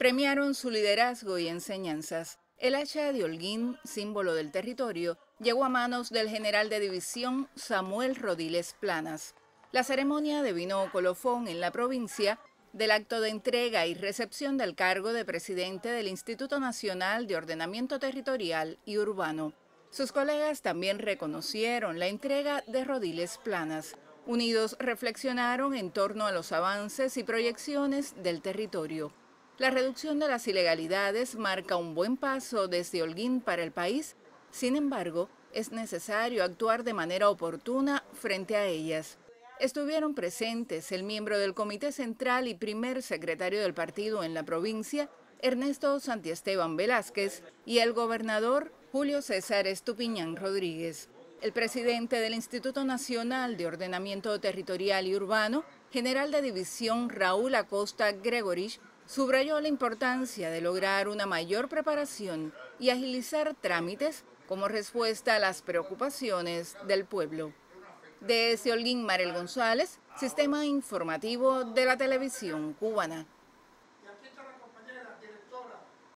premiaron su liderazgo y enseñanzas. El hacha de Holguín, símbolo del territorio, llegó a manos del general de división Samuel Rodiles Planas. La ceremonia devino colofón en la provincia del acto de entrega y recepción del cargo de presidente del Instituto Nacional de Ordenamiento Territorial y Urbano. Sus colegas también reconocieron la entrega de Rodiles Planas. Unidos reflexionaron en torno a los avances y proyecciones del territorio. La reducción de las ilegalidades marca un buen paso desde Holguín para el país, sin embargo, es necesario actuar de manera oportuna frente a ellas. Estuvieron presentes el miembro del Comité Central y primer secretario del partido en la provincia, Ernesto Santiesteban Velázquez, y el gobernador Julio César Estupiñán Rodríguez. El presidente del Instituto Nacional de Ordenamiento Territorial y Urbano, general de división Raúl Acosta Gregorich, subrayó la importancia de lograr una mayor preparación y agilizar trámites como respuesta a las preocupaciones del pueblo. Desde Holguín Marel González, Sistema Informativo de la Televisión Cubana.